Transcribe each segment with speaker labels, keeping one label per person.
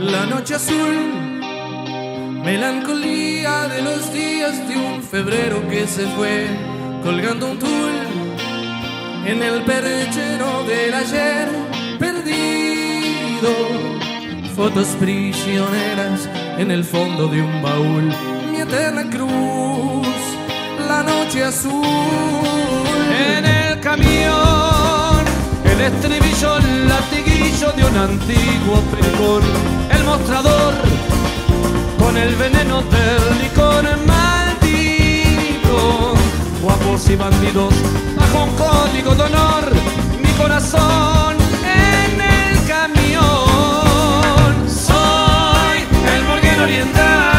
Speaker 1: La noche azul, melancolía de los días de un febrero que se fue, colgando un tul en el perchero del ayer perdido. Fotos prisioneras en el fondo de un baúl de la cruz, la noche azul.
Speaker 2: En el camión, el estribillo, el latiguillo de un antiguo pericón, el mostrador con el veneno del licor maldito. Guapos y bandidos, bajo un código de honor, mi corazón en el camión. Soy el burgués oriental.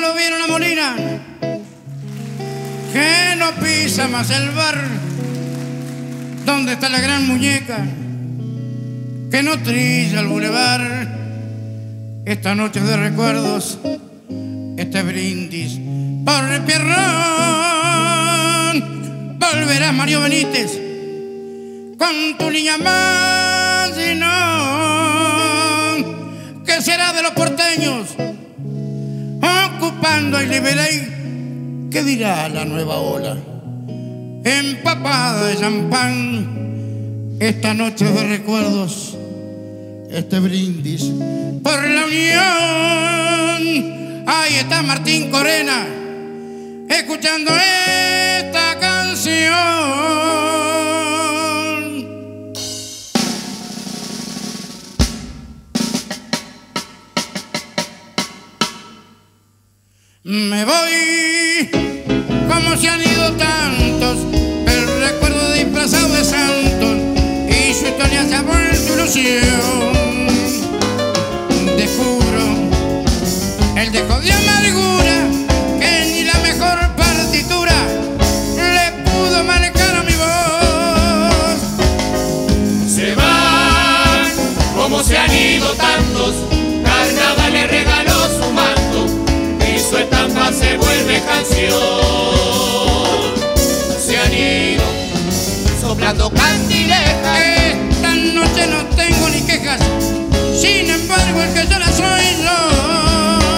Speaker 3: no
Speaker 2: lo
Speaker 4: vieron a Molina, que no pisa más el bar, donde está la gran muñeca, que no trilla el bulevar. Esta noche de recuerdos, este brindis por el pierrón, volverá Mario Benítez con tu niña más y no, que será de los porteños. Silvando y Liberé, ¿qué dirá la nueva ola? Empapada de champán, esta noche de recuerdos, este brindis por la unión. Ahí está Martín Corena, escuchando esta canción. Me voy, como se han ido tantos, el recuerdo disfrazado de santos y su historia se ha vuelto ilusión.
Speaker 2: canción se han ido soplando candilejas.
Speaker 4: Esta noche no tengo ni quejas, sin embargo el que llora soy yo.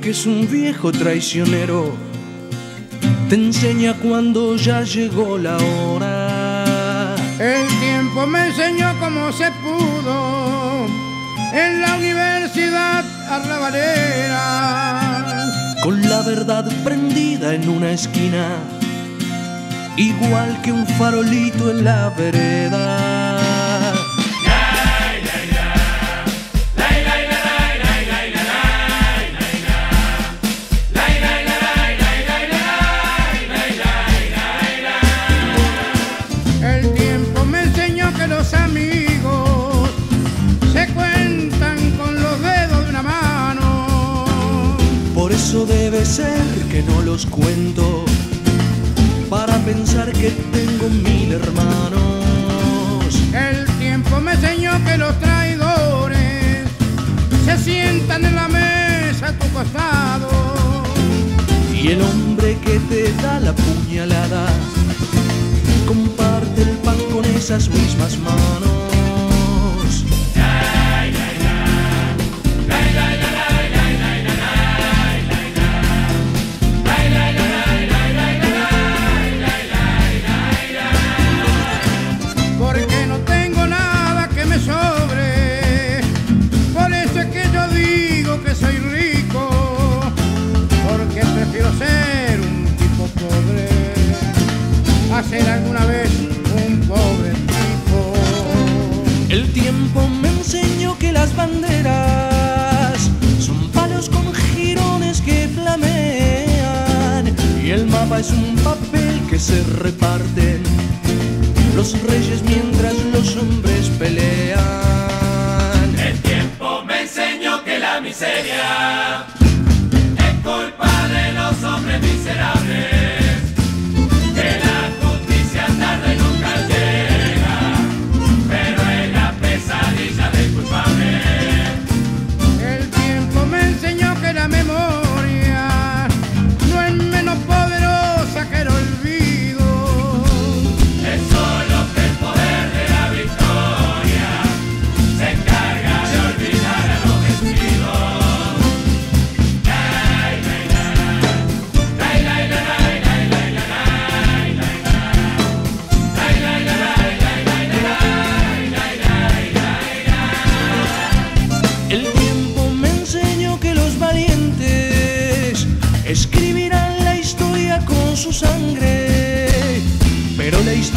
Speaker 4: Que
Speaker 1: es un viejo traicionero te enseña cuando ya llegó la hora.
Speaker 4: El tiempo me enseñó cómo se pudo en la universidad arrabalera.
Speaker 1: Con la verdad prendida en una esquina, igual que un farolito en la vereda. Ser que no los cuento, para pensar que tengo mil hermanos.
Speaker 4: El tiempo me enseñó que los traidores se sientan en la mesa a tu costado.
Speaker 1: Y el hombre que te da la puñalada comparte el pan con esas mismas manos.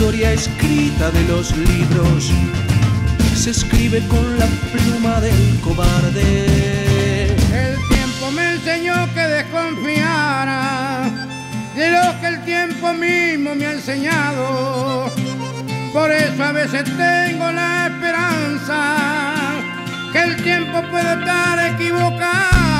Speaker 1: Historia escrita de los libros se escribe con la pluma del cobarde.
Speaker 4: El tiempo me enseñó que desconfiara de lo que el tiempo mismo me ha enseñado. Por eso a veces tengo la esperanza que el tiempo puede estar equivocado.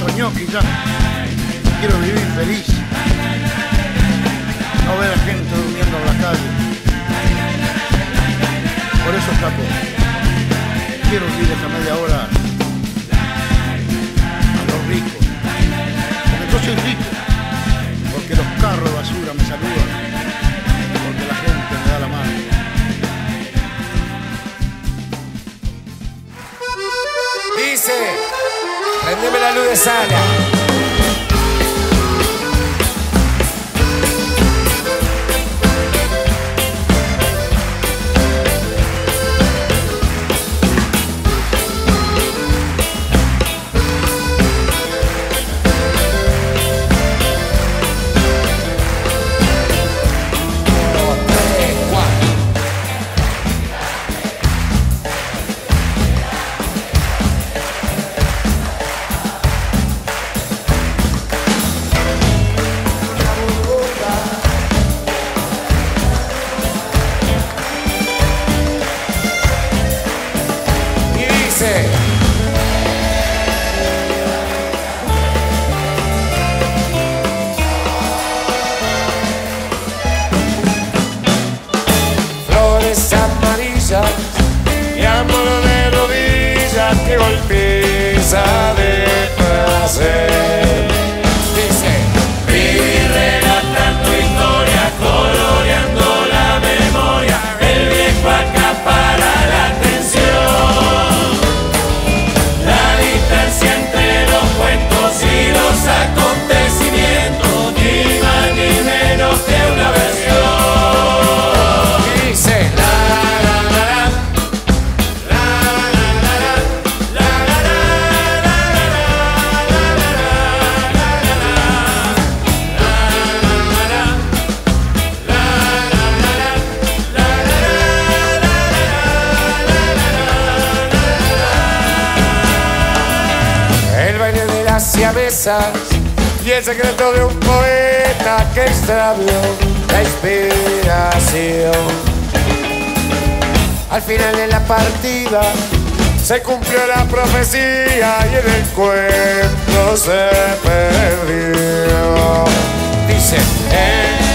Speaker 5: siento ñoqui. Quiero vivir feliz. No ver a gente durmiendo en la calle. Por eso, Capo, quiero ir esta media hora
Speaker 2: a los ricos.
Speaker 6: Porque yo soy rico, porque los carros de basura me saludan. Brezala. El secreto de un poeta que extravió la inspiración. Al final de la partida se cumplió la profecía y el encuentro se perdió. Dice, en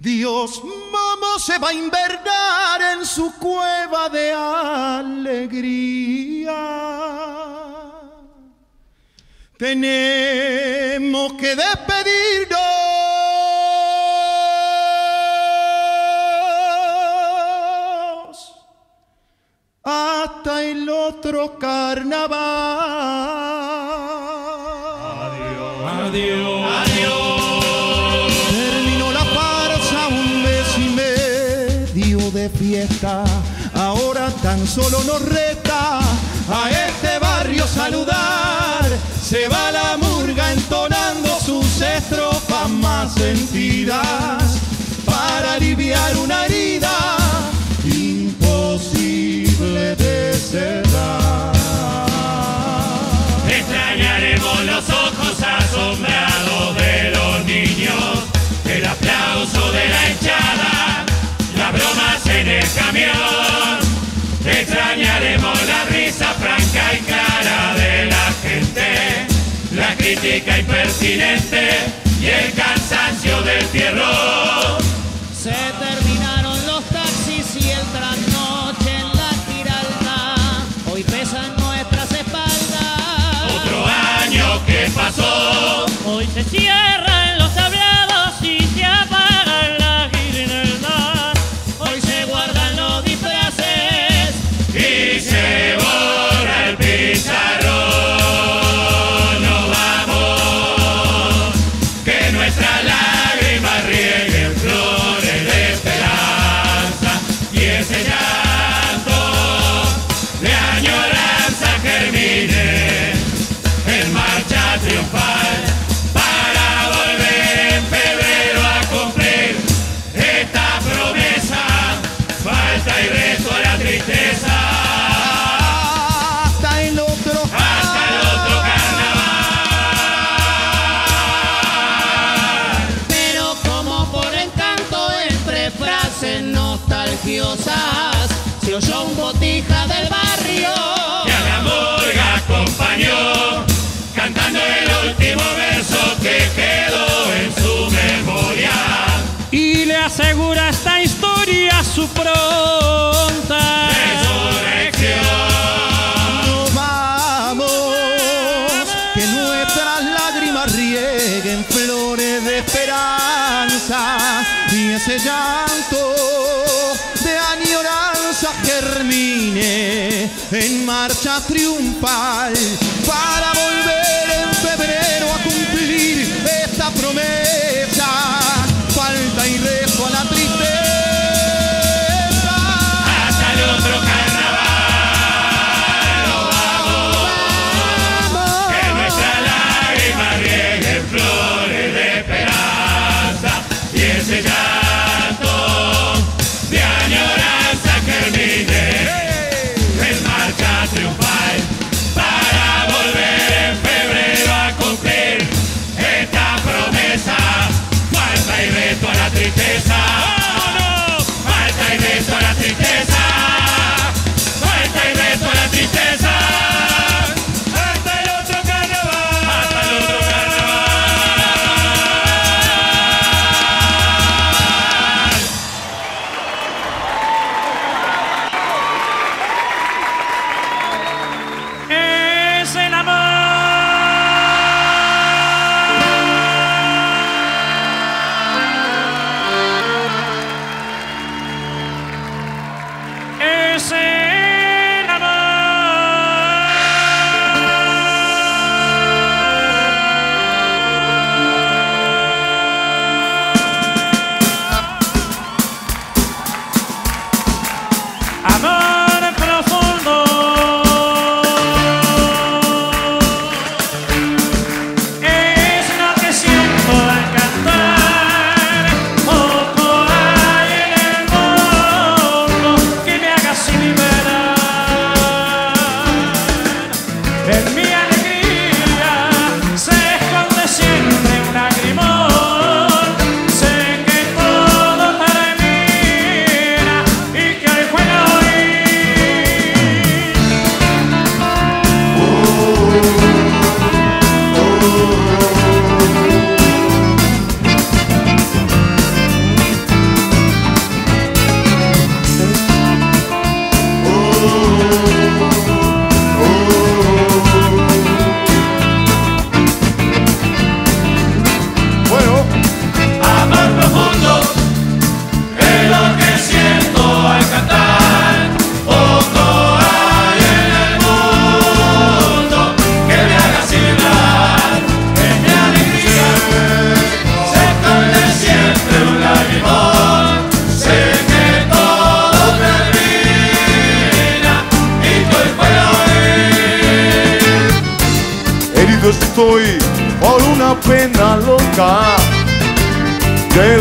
Speaker 3: Dios Momo se va a invernar en su cueva de alegría. Tenemos que despedirnos hasta el otro carnaval. Solo nos resta a este barrio saludar. Se va la murga entonando sus estrofas más sentidas para aliviar una herida imposible de cerrar.
Speaker 2: Extrañaremos los ojos asombrados de los niños, el aplauso de la hinchada, las bromas en el camión. Extrañaremos la risa franca y clara de la gente, la crítica impertinente y el cansancio del tierrón.
Speaker 7: Se terminaron los taxis y el trasnoche
Speaker 2: ese llanto de añoranza germine en marcha triunfal para
Speaker 8: volver.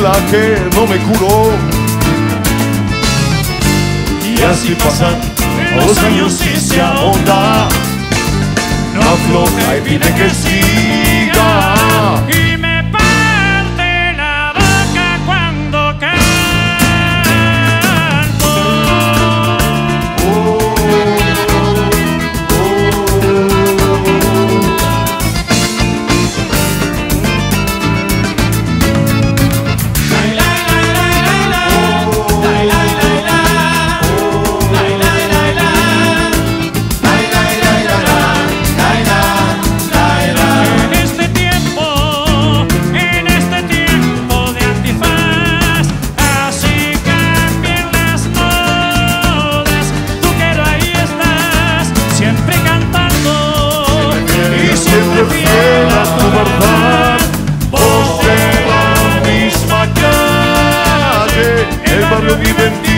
Speaker 9: herida que
Speaker 10: no me curó. Y así pasan los años y se ahonda, no afloja y pide que
Speaker 2: sí. vive en ti.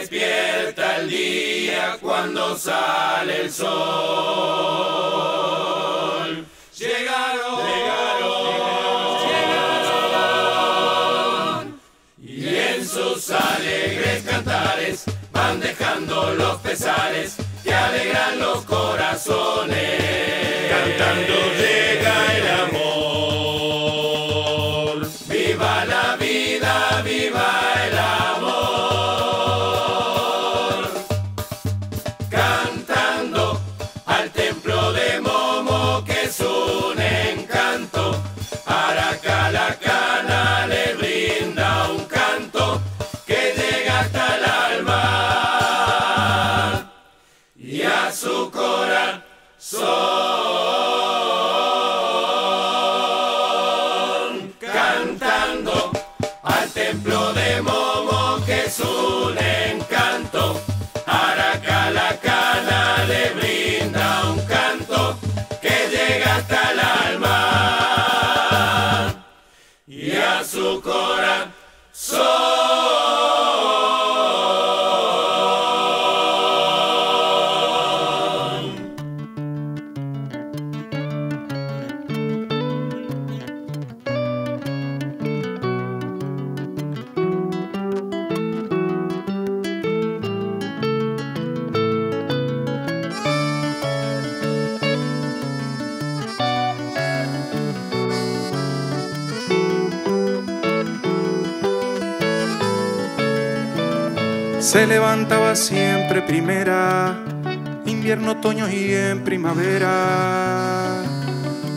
Speaker 2: despierta el día cuando sale el sol. Llegaron, llegaron, llegaron. Y en sus alegres cantares van dejando los pesares que alegran los corazones. Cantando llega el amor. Viva la vida, viva
Speaker 11: se levantaba siempre primera, invierno, otoño y en primavera.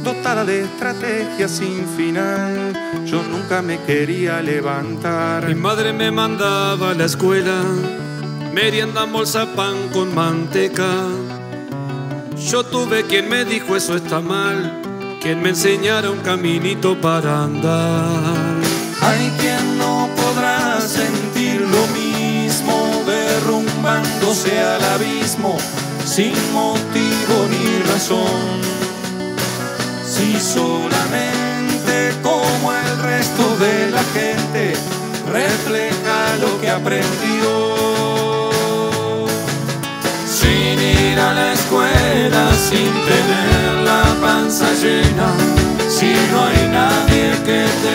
Speaker 11: Dotada de estrategia sin final, yo nunca me quería levantar.
Speaker 12: Mi madre me mandaba a la escuela, merienda, bolsa, pan con manteca. Yo tuve quien me dijo eso está mal, quien me enseñara un caminito para andar.
Speaker 11: Hay quien Sea al abismo sin motivo ni razón. Si solamente como el resto de la gente refleja lo que aprendió. Sin ir a la escuela, sin tener la panza llena, si no hay nadie que te